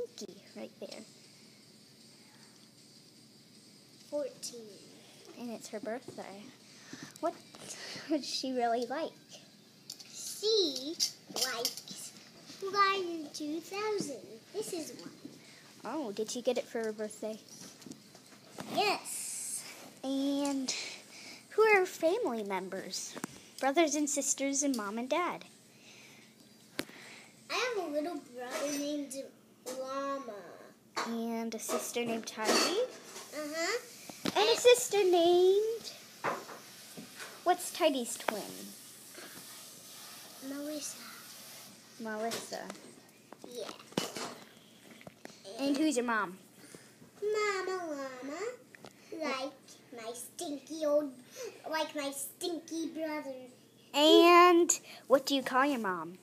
Pinky right there. 14. And it's her birthday. What would she really like? She likes Lion 2000. This is one. Oh, did she get it for her birthday? Yes. And who are her family members? Brothers and sisters and mom and dad. I have a little brother named Llama. And a sister named Heidi. Uh huh. And a sister named... What's Tidy's twin? Melissa. Melissa. Yeah. And who's your mom? Mama Llama. Like my stinky old, like my stinky brother. And what do you call your mom?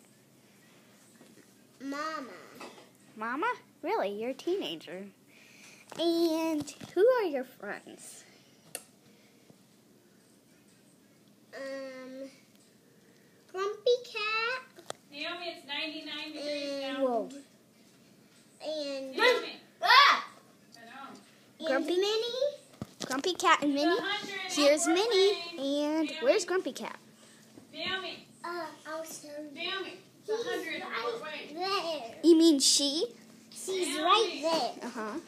Mama. Mama? Really? You're a teenager. And who are your friends? Um, Grumpy Cat Naomi, it's 99 degrees and now. Whoa. and Naomi, ah, I know. and Grumpy? Minnie. Grumpy Cat and Minnie? Here's Fort Minnie. Wayne. And where's Grumpy Cat? Naomi, Uh, also Naomi, it's She's 100 right Wayne. there. You mean she? She's right there. Uh huh.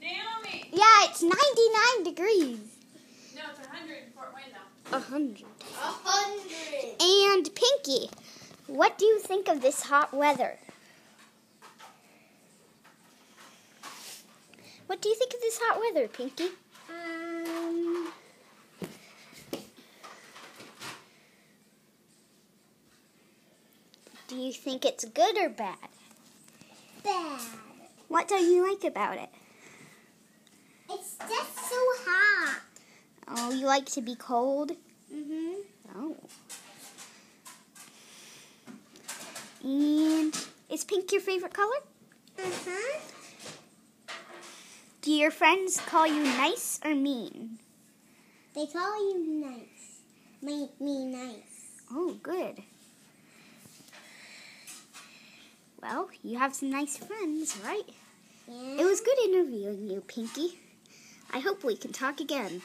Naomi! Yeah, it's 99 degrees. No, it's 100 in Fort Wayne now. A hundred. A hundred. And Pinky, what do you think of this hot weather? What do you think of this hot weather, Pinky? Um, Do you think it's good or bad? bad. What don't you like about it? It's just so hot. Oh, you like to be cold? Mm-hmm. Oh. And is pink your favorite color? Huh. Do your friends call you nice or mean? They call you nice. Make me nice. Oh, good. Well, you have some nice friends, right? Yeah. It was good interviewing you, Pinky. I hope we can talk again.